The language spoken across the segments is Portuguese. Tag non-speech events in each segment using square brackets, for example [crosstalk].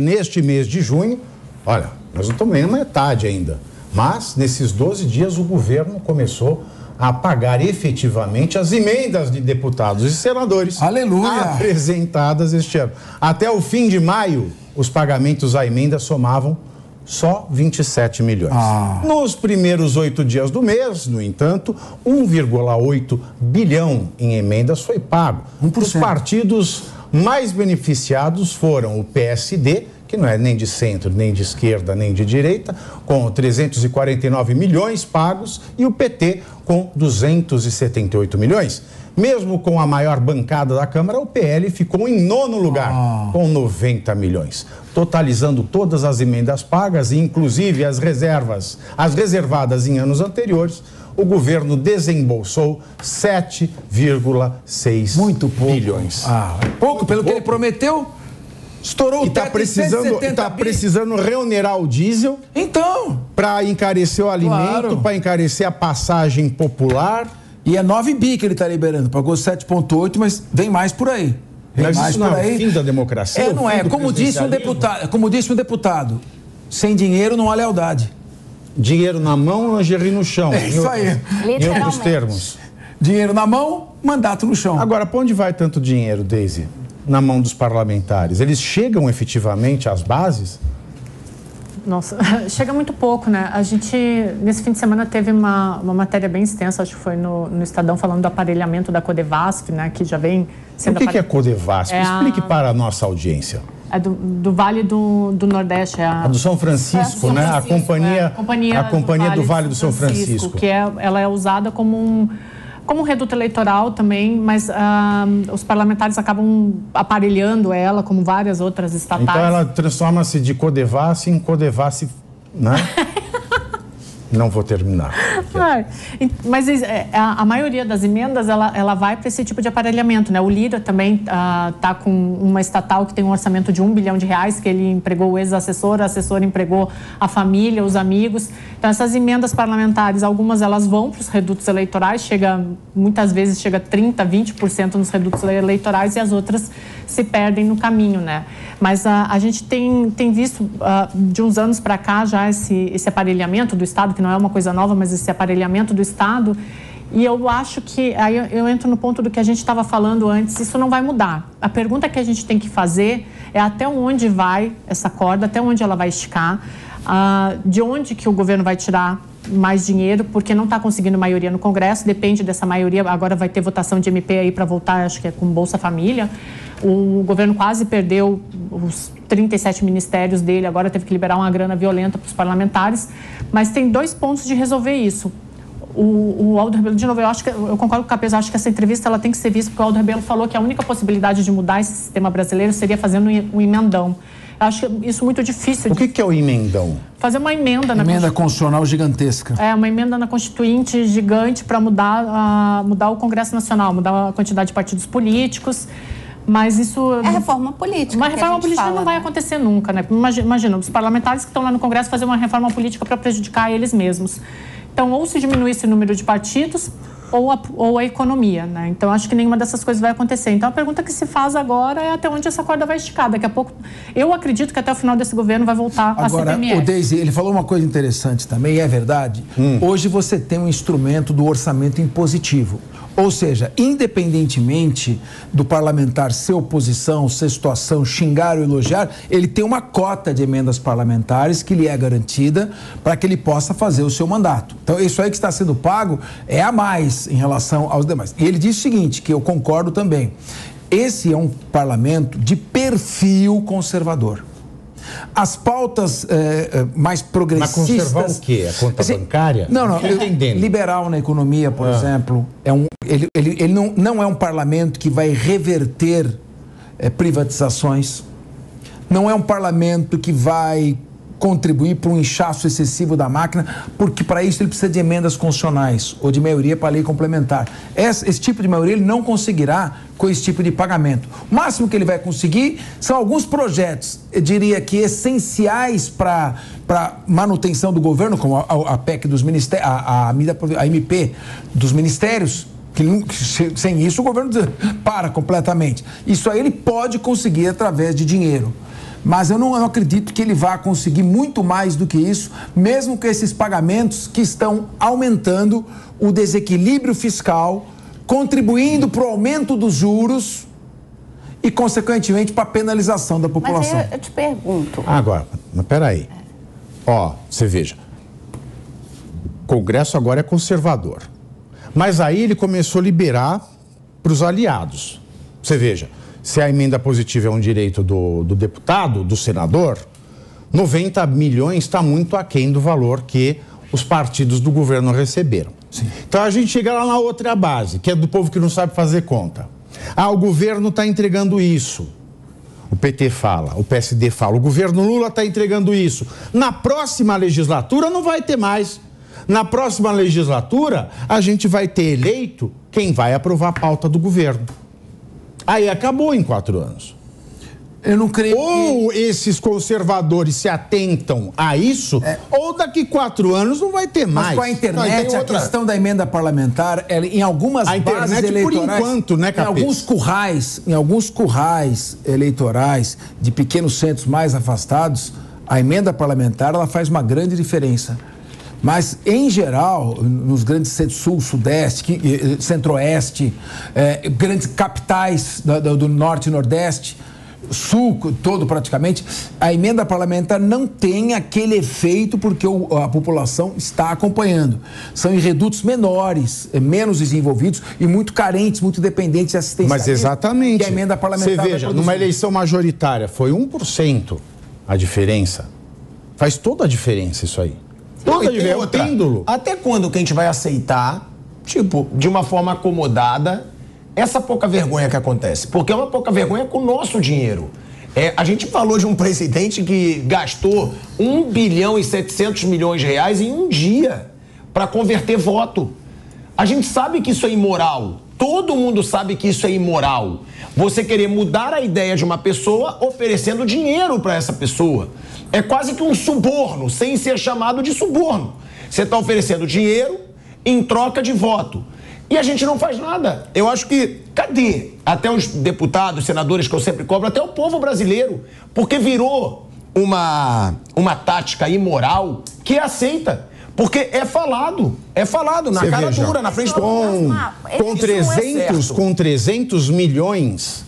neste mês de junho, olha, nós não estamos nem na metade ainda, mas nesses 12 dias o governo começou a pagar efetivamente as emendas de deputados e senadores Aleluia. apresentadas este ano. Até o fim de maio, os pagamentos à emenda somavam só 27 milhões. Ah. Nos primeiros oito dias do mês, no entanto, 1,8 bilhão em emendas foi pago. 1%. Os partidos mais beneficiados foram o PSD, que não é nem de centro, nem de esquerda, nem de direita, com 349 milhões pagos, e o PT com 278 milhões. Mesmo com a maior bancada da Câmara, o PL ficou em nono lugar, com 90 milhões. Totalizando todas as emendas pagas, e inclusive as reservas, as reservadas em anos anteriores, o governo desembolsou 7,6 Muito pouco. bilhões. Ah, é pouco, pelo que ele prometeu. Estourou E o está precisando, 170 tá precisando reonerar o diesel Então, para encarecer o alimento, Claro. para encarecer a passagem popular. e é 9 bi que ele está liberando. Pagou 7,8, mas vem mais por aí. Vem Mas mais isso não por é o aí. fim da democracia? É, não é. Como disse um deputado, como disse um deputado, sem dinheiro não há lealdade. Dinheiro na mão, lingerie no chão. É isso aí. Em outros termos. Dinheiro na mão, mandato no chão. Agora, para onde vai tanto dinheiro, Daisy? Na mão dos parlamentares. Eles chegam efetivamente às bases? Nossa, [laughs] chega muito pouco, né? A gente, nesse fim de semana, teve uma, uma matéria bem extensa, acho que foi no, no Estadão, falando do aparelhamento da Codevasf, né? Que já vem O sendo que, que é apare- Codevasf? É a- Explique para a nossa audiência. É do, do Vale do, do Nordeste. É a, A do São Francisco, São né? Francisco, a companhia, é, companhia, a companhia do Vale do São Francisco. Que é, ela é usada como um, como um reduto eleitoral também, mas ah, os parlamentares acabam aparelhando ela, como várias outras estatais. Então ela transforma-se de Codevasf em Codevasf, né? [laughs] Não vou terminar. [laughs] Ah, mas é, a, maioria das emendas ela, ela vai para esse tipo de aparelhamento, né? O Lira também está com uma estatal que tem um orçamento de um bilhão de reais que ele empregou o ex-assessor, a assessora empregou a família, os amigos. Então essas emendas parlamentares, algumas elas vão para os redutos eleitorais, chega muitas vezes chega a 30, 20% nos redutos eleitorais e as outras se perdem no caminho, né? Mas a, a gente tem, tem visto ah, de uns anos para cá já esse, esse aparelhamento do Estado, que não é uma coisa nova, mas esse aparelhamento do Estado. E eu acho que, aí eu, eu entro no ponto do que a gente estava falando antes, isso não vai mudar. A pergunta que a gente tem que fazer é até onde vai essa corda, até onde ela vai esticar, ah, de onde que o governo vai tirar mais dinheiro, porque não está conseguindo maioria no Congresso, depende dessa maioria. Agora vai ter votação de MP aí para voltar, acho que é com Bolsa Família. O governo quase perdeu os 37 ministérios dele, agora teve que liberar uma grana violenta para os parlamentares. Mas tem dois pontos de resolver isso. O, o Aldo Rebelo, de novo, eu acho que eu concordo com o Capes, acho que essa entrevista ela tem que ser vista, porque o Aldo Rebelo falou que a única possibilidade de mudar esse sistema brasileiro seria fazendo um emendão. Acho isso muito difícil. O que, que é o emendão? Fazer uma emenda na Emenda constitucional gigantesca. é, uma emenda na Constituinte gigante para mudar, a- mudar o Congresso Nacional, mudar a quantidade de partidos políticos. Mas isso. É reforma política. Uma que a reforma gente política fala, não vai né? acontecer nunca, né? Imagina, imagina, os parlamentares que estão lá no Congresso fazer uma reforma política para prejudicar eles mesmos. Então, ou se diminuir esse número de partidos, ou a, ou a economia, né? Então, acho que nenhuma dessas coisas vai acontecer. Então, a pergunta que se faz agora é até onde essa corda vai esticar. Daqui a pouco, eu acredito que até o final desse governo vai voltar a Agora, CPMF. o Deise, ele falou uma coisa interessante também, e é verdade. Hoje você tem um instrumento do orçamento impositivo. Ou seja, independentemente do parlamentar ser oposição, ser situação, xingar ou elogiar, ele tem uma cota de emendas parlamentares que lhe é garantida para que ele possa fazer o seu mandato. Então, isso aí que está sendo pago é a mais em relação aos demais. E ele disse o seguinte, que eu concordo também. Esse é um parlamento de perfil conservador. As pautas eh, mais progressistas. conservar o quê? A conta bancária? Não, não. Não tô eu- entendendo. Liberal na economia, por exemplo, é um, ele, ele, ele não, não é um parlamento que vai reverter eh, privatizações. Não é um parlamento que vai contribuir para um inchaço excessivo da máquina, porque para isso ele precisa de emendas constitucionais ou de maioria para a lei complementar. Esse, esse tipo de maioria ele não conseguirá com esse tipo de pagamento. O máximo que ele vai conseguir são alguns projetos, eu diria que essenciais para manutenção do governo, como a, a- PEC dos ministérios, a, a, MP dos ministérios, que sem isso o governo para completamente. Isso aí ele pode conseguir através de dinheiro. Mas eu não, eu acredito que ele vá conseguir muito mais do que isso, mesmo com esses pagamentos que estão aumentando o desequilíbrio fiscal, contribuindo para o aumento dos juros e, consequentemente, para a penalização da população. Mas eu, eu te pergunto. Agora, mas peraí. Ó, você veja. O Congresso agora é conservador. Mas aí ele começou a liberar para os aliados. Você veja, se a emenda positiva é um direito do, do deputado, do senador, 90 milhões está muito aquém do valor que os partidos do governo receberam. Sim. Então a gente chega lá na outra base, que é do povo que não sabe fazer conta. Ah, o governo está entregando isso. O PT fala, o PSD fala, o governo Lula está entregando isso. Na próxima legislatura não vai ter mais. Na próxima legislatura, a gente vai ter eleito quem vai aprovar a pauta do governo. Aí acabou em quatro anos. Eu não creio. Ou que... esses conservadores se atentam a isso, é. ou daqui quatro anos não vai ter mais. Mas com a internet, não, a outra... questão da emenda parlamentar, ela, em algumas a bases internet, eleitorais, por enquanto, né? Em alguns currais, em alguns currais eleitorais de pequenos centros mais afastados, a emenda parlamentar ela faz uma grande diferença. Mas, em geral, nos grandes centros sul, sudeste, eh, centro-oeste, eh, grandes capitais do, do norte e nordeste, sul todo praticamente, a emenda parlamentar não tem aquele efeito porque o, a população está acompanhando. São em redutos menores, eh, menos desenvolvidos e muito carentes, muito dependentes de assistência. Mas exatamente. Que a emenda parlamentar Você veja, numa eleição majoritária foi 1% a diferença. Faz toda a diferença isso aí. Não, é um pêndulo. Até quando que a gente vai aceitar, tipo, de uma forma acomodada, essa pouca vergonha que acontece? Porque é uma pouca vergonha com o nosso dinheiro. É, a gente falou de um presidente que gastou 1 bilhão e 700 milhões de reais em um dia para converter voto. A gente sabe que isso é imoral. Todo mundo sabe que isso é imoral. Você querer mudar a ideia de uma pessoa oferecendo dinheiro para essa pessoa. É quase que um suborno, sem ser chamado de suborno. Você está oferecendo dinheiro em troca de voto. E a gente não faz nada. Eu acho que, cadê? Até os deputados, senadores que eu sempre cobro, até o povo brasileiro. Porque virou uma, uma tática imoral que aceita. Porque é falado, é falado na Você cara veja, dura, na frente do com, com 300, é com 300 milhões,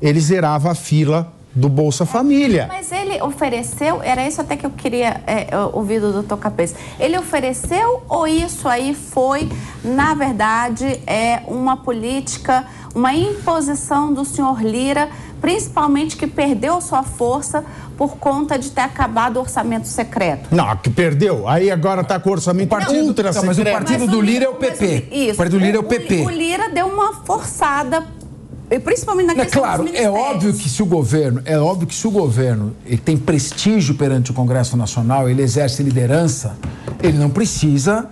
ele zerava a fila do Bolsa Família. Mas ele ofereceu, era isso até que eu queria é, ouvir do doutor Capês. Ele ofereceu ou isso aí foi, na verdade, é uma política, uma imposição do senhor Lira, principalmente que perdeu sua força por conta de ter acabado o orçamento secreto? Não, que perdeu. Aí agora está com o orçamento o partido, ultra secreto. Mas o partido mas do Lira é o PP. Isso. O partido do Lira é o PP. O Lira deu uma forçada e principalmente na questão é claro, é óbvio que se o governo, é óbvio que se o governo ele tem prestígio perante o Congresso Nacional, ele exerce liderança, ele não precisa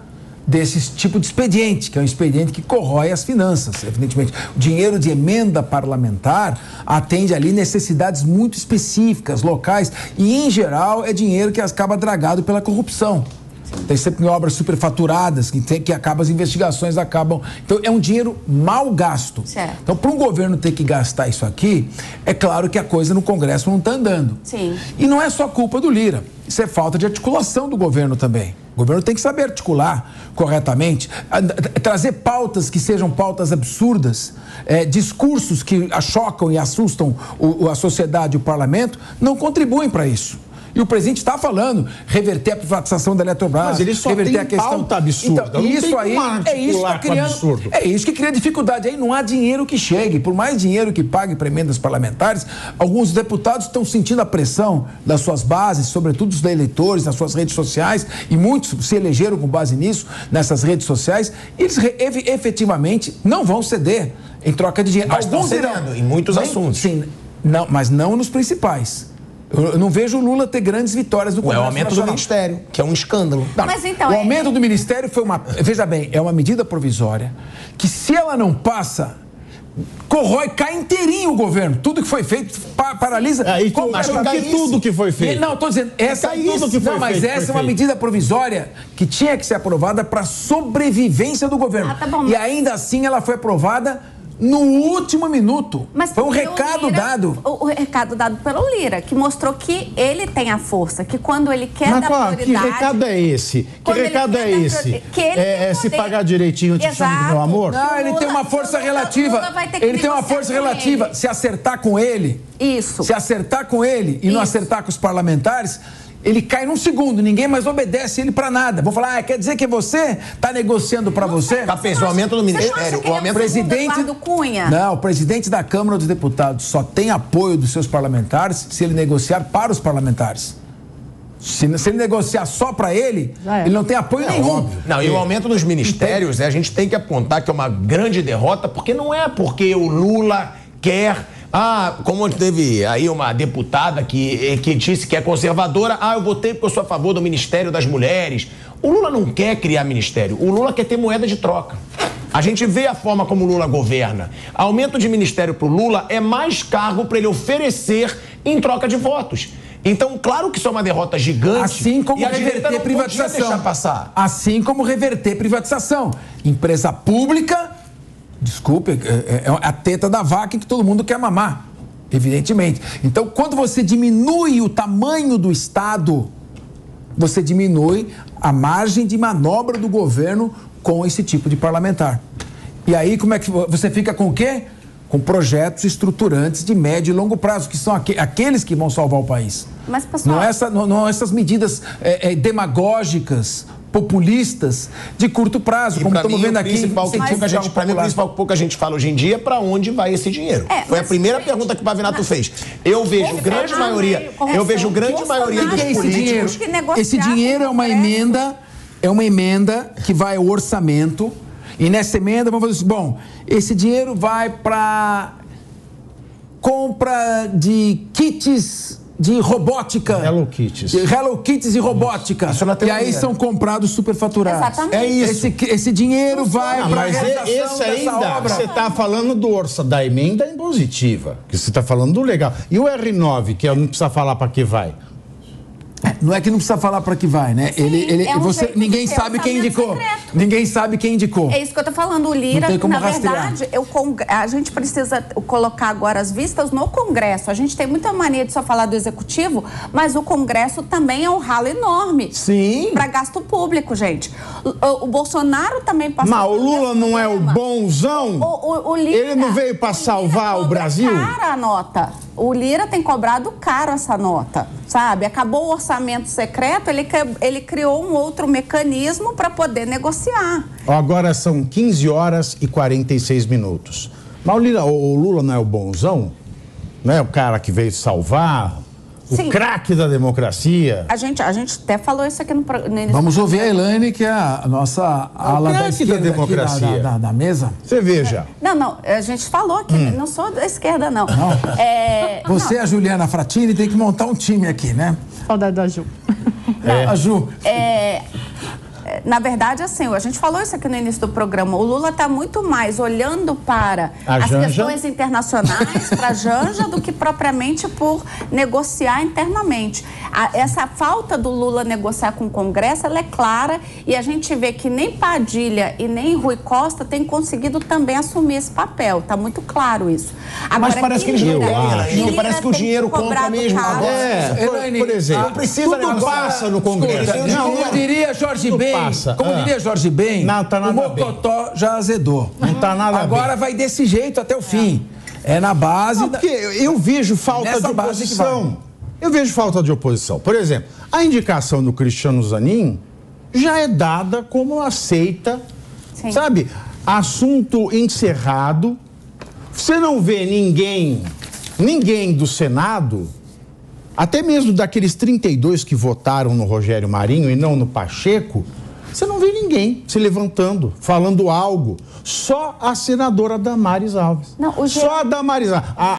desse tipo de expediente, que é um expediente que corrói as finanças, evidentemente. O dinheiro de emenda parlamentar atende ali necessidades muito específicas, locais, e em geral é dinheiro que acaba dragado pela corrupção. Tem sempre obras superfaturadas, que, tem, que acaba, as investigações acabam. Então, é um dinheiro mal gasto. Certo. Então, para um governo ter que gastar isso aqui, é claro que a coisa no Congresso não está andando. Sim. E não é só culpa do Lira. Isso é falta de articulação do governo também. O governo tem que saber articular corretamente, trazer pautas que sejam pautas absurdas, é, discursos que chocam e assustam o, a sociedade e o parlamento, não contribuem para isso. E o presidente está falando reverter a privatização da Eletrobras, Mas ele só reverter tem a questão pauta absurda. Então, isso aí é isso que criando, absurdo. é isso que cria dificuldade. Aí não há dinheiro que chegue. Por mais dinheiro que pague para emendas parlamentares, alguns deputados estão sentindo a pressão das suas bases, sobretudo dos eleitores, nas suas redes sociais, e muitos se elegeram com base nisso, nessas redes sociais, e eles efetivamente não vão ceder em troca de dinheiro. Mas Alguns estão cedendo irão, em muitos assuntos. Sim, não, mas não nos principais. Eu não vejo o Lula ter grandes vitórias no Congresso É o aumento Nacional. do Ministério, que é um escândalo. Não, Mas então, o é... aumento do Ministério foi uma... Veja bem, é uma medida provisória que se ela não passa, corrói, cai inteirinho o governo. Tudo que foi feito pa paralisa. É, e tu, mas que tudo que foi feito. Não, estou dizendo, essa é tudo que foi Não, mas feito, essa é uma medida provisória que tinha que ser aprovada para sobrevivência do governo. Ah, tá bom, mas... E ainda assim ela foi aprovada no último minuto. Mas Foi um recado Lira, dado. O, o, recado dado pelo Lira, que mostrou que ele tem a força, que quando ele quer Mas dar qual, que prioridade... recado é esse? Que ele recado é esse? que ele é, é se pagar direitinho, eu te chamo de meu Exato. amor? Não, ele Lula- tem uma força Lula- relativa. Lula vai ter que Ele tem uma força relativa. ele. Se acertar com ele, Isso. se acertar com ele e não Isso. acertar com os parlamentares, ele cai num segundo. Ninguém mais obedece ele pra nada. Vão falar, ah, quer dizer que você tá negociando pra você? Capês, o aumento do ministério, o é um aumento presidente- Eduardo Cunha? Não, o presidente da Câmara dos Deputados só tem apoio dos seus parlamentares se ele negociar para os parlamentares. Se, se ele negociar só para ele, é. ele não tem apoio nenhum. Não, e o aumento dos ministérios, né, a gente tem que apontar que é uma grande derrota, porque não é porque o Lula quer. Ah, como teve aí uma deputada que, que disse que é conservadora, ah, eu votei porque eu sou a favor do Ministério das Mulheres. O Lula não quer criar ministério, o Lula quer ter moeda de troca. A gente vê a forma como o Lula governa. Aumento de ministério para o Lula é mais cargo para ele oferecer em troca de votos. Então, claro que isso é uma derrota gigante. Assim como reverter privatização. Assim como reverter privatização. Empresa pública, desculpe, é, é a teta da vaca que todo mundo quer mamar, evidentemente. Então, quando você diminui o tamanho do Estado, você diminui a margem de manobra do governo com esse tipo de parlamentar. E aí, como é que você fica com o quê? Com projetos estruturantes de médio e longo prazo, que são aque- aqueles que vão salvar o país. Mas, pessoal- Não, essa, não, não essas medidas é, é, demagógicas, populistas, de curto prazo, E como pra estamos mim, vendo o aqui. principal que pouca gente, pra mim, o principal que pouca gente fala hoje em dia é pra onde vai esse dinheiro. É, Foi a primeira gente, pergunta que o Pavinato fez. Eu vejo grande maioria, com eu vejo grande maioria dos é esse políticos dinheiro? Esse dinheiro é uma emenda, é uma emenda que vai ao orçamento. E nessa emenda vamos fazer assim, bom, esse dinheiro vai para compra de kits de robótica. Hello Kits. Hello Kits e robótica. Isso na e aí são comprados superfaturados. Exatamente. É isso. Esse, esse dinheiro vai Ah, para mas e- esse ainda, você está falando do orça da emenda impositiva, que você está falando do legal. E o R9, que eu não precisa falar para que vai? Não é que não precisa falar para que vai, né? Sim, ele, ele, é um você, ninguém sabe quem orçamento indicou. secreto. Ninguém sabe quem indicou. É isso que eu tô falando. O Lira, Não tem como na rastrear. verdade, eu, a gente precisa colocar agora as vistas no Congresso. A gente tem muita mania de só falar do Executivo, mas o Congresso também é um ralo enorme. Sim. Para gasto público, gente. O, o- Bolsonaro também passou. Mas o Lula não é o bonzão? O, o- o Lira- Ele não veio Lira salvar o Brasil? cara a nota. O Lira tem cobrado caro essa nota, sabe? Acabou o orçamento secreto, ele, ele criou um outro mecanismo para poder negociar. Agora são 15 horas e 46 minutos. Mas o Lula, o Lula não é o bonzão? Não é o cara que veio salvar? O craque da democracia? A gente, a gente até falou isso aqui no, pro- no início Vamos ouvir a programa. Elaine, que é a nossa ala da da esquerda aqui democracia. da, da- da mesa. Você veja. Não, não, a gente falou que não sou da esquerda, não. É, Você e a Juliana Fratini tem que montar um time aqui, né? Saudade da Ju. [laughs] A Ju. é, na verdade, assim, a gente falou isso aqui no início do programa. O Lula está muito mais olhando para A as Janja. questões internacionais, para a Janja, do que propriamente por negociar internamente. A- essa falta do Lula negociar com o Congresso, ela é clara e a gente vê que nem Padilha e nem Rui Costa têm conseguido também assumir esse papel. Está muito claro isso. Mas parece que eles não querem, parece que o dinheiro compra mesmo. caro. É, por, por exemplo, ah, precisa tudo passa no Congresso. Escuta, Não, como é. diria Jorge Ben, como Ah. diria Jorge Ben, Não, tá nada o Mocotó já azedou. Não tá nada Agora bem. vai desse jeito até o fim. É na base Não, da... porque eu vejo falta Nessa de oposição. Eu vejo falta de oposição. Por exemplo, a indicação do Cristiano Zanin já é dada como aceita, Sim. sabe? Assunto encerrado. Você não vê ninguém, ninguém do Senado, até mesmo daqueles 32 que votaram no Rogério Marinho e não no Pacheco, você não vê ninguém se levantando, falando algo. Só a senadora Damares Alves. Não, Só a Damares Alves. A,